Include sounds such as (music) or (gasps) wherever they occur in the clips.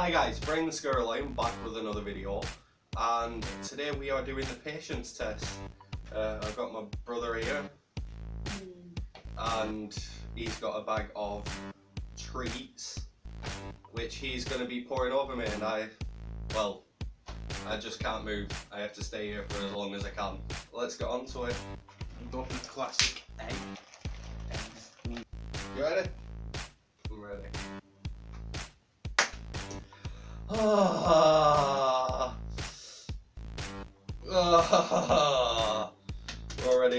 Hi guys, Brian the Scary Lion back with another video and today we are doing the patience test. Uh, I've got my brother here and he's got a bag of treats which he's going to be pouring over me and I, well, I just can't move. I have to stay here for as long as I can. Let's get on to it. The classic egg. You ready? (laughs) Already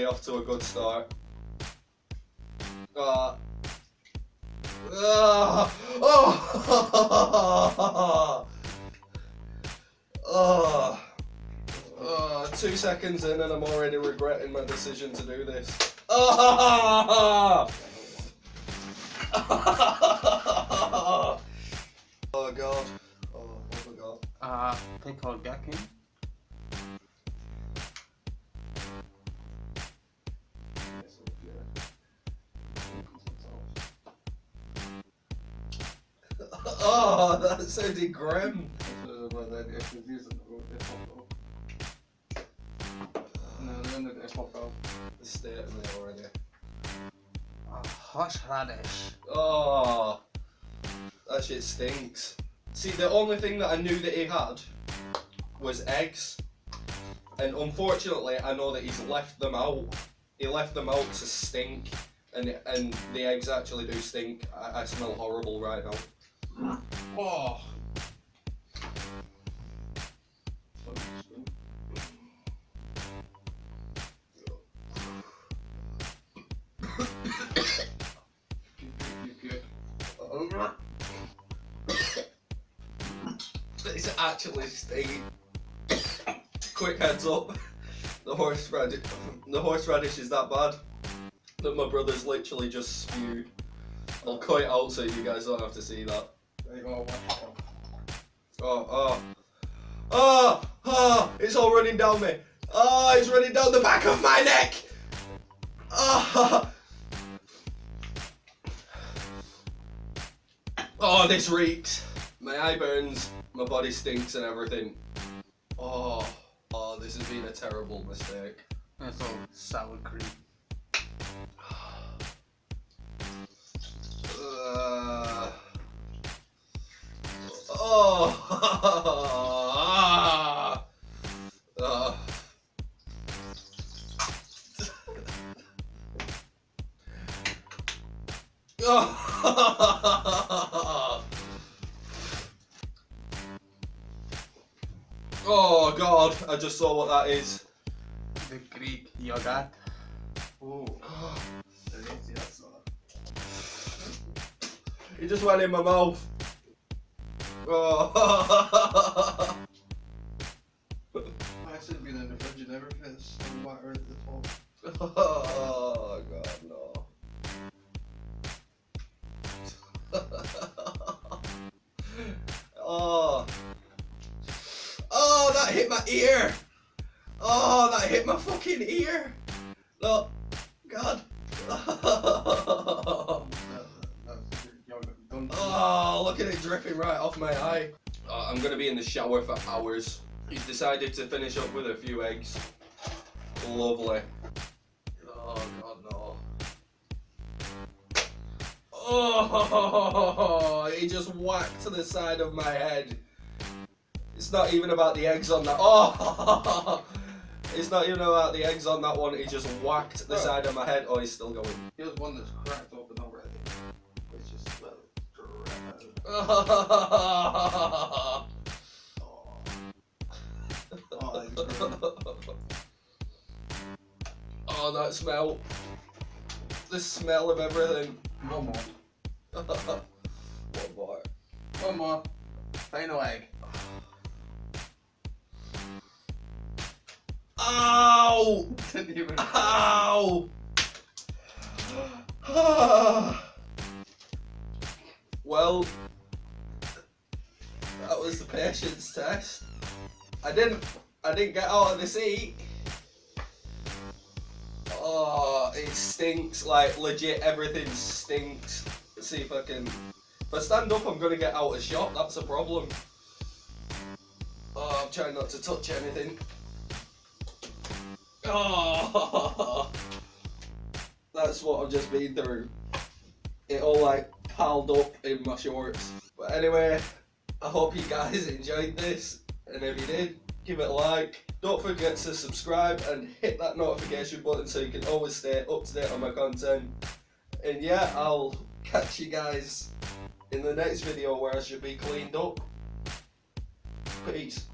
off to a good start. Ah. Ah. Oh. Oh. Oh, two seconds in and I'm already regretting my decision to do this. Ah. (laughs) oh god. Oh, oh my god. Uh, pickled gherkin. (laughs) Oh, that sounded grim. No, no, no, it's not bad. The state of me already. Uh, horseradish. Oh, that shit stinks. See, the only thing that I knew that he had was eggs. And unfortunately, I know that he's left them out. He left them out to stink. And, and the eggs actually do stink. I, I smell horrible right now. Oh. It's actually stinging. Quick heads up. (laughs) The horseradish the horseradish is that bad that my brother's literally just spewed. I'll cut it out so you guys don't have to see that. There you go. Oh, oh. Oh, oh, it's all running down me. Oh, it's running down the back of my neck. Oh, (laughs) oh this reeks. My eye burns, my body stinks and everything. Oh, oh, this has been a terrible mistake. It's all sour cream. Uh, (sighs) oh. Uh. (laughs) Oh (laughs) (laughs) Oh, god, I just saw what that is. The Greek yogurt. Ooh. (gasps) It just went in my mouth. Oh. (laughs) my ear. Oh, that hit my fucking ear. Look. God. Oh, look at it dripping right off my eye. Uh, I'm gonna be in the shower for hours. He's decided to finish up with a few eggs. Lovely. Oh god, no. Oh, (laughs) he just whacked to the side of my head. It's not even about the eggs on that. (laughs) Oh, it's not even about the eggs on that one. He just whacked the Oh. side of my head. Oh, he's still going. Here's one that's cracked open already. It's just well. (laughs) Oh. Oh, that smell. The smell of everything. One more. (laughs) One more. One more. Final egg. Ow! Didn't even. (laughs) Ow! (sighs) well, that was the patience test. I didn't, I didn't get out of the seat. Oh, it stinks. Like legit, everything stinks. Let's see if I can If I stand up, I'm gonna get out of shot. That's a problem. Oh, I'm trying not to touch anything. Oh, (laughs) that's what I've just been through. It all like piled up in my shorts. But anyway, I hope you guys (laughs) enjoyed this, and if you did, give it a like. Don't forget to subscribe and hit that notification button so you can always stay up to date on my content. And yeah, I'll catch you guys in the next video where I should be cleaned up. Peace.